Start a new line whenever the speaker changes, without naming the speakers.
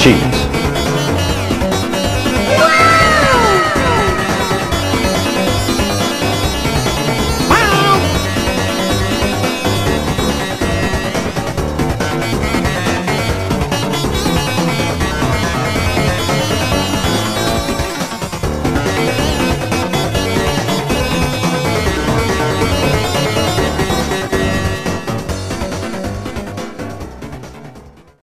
cheese.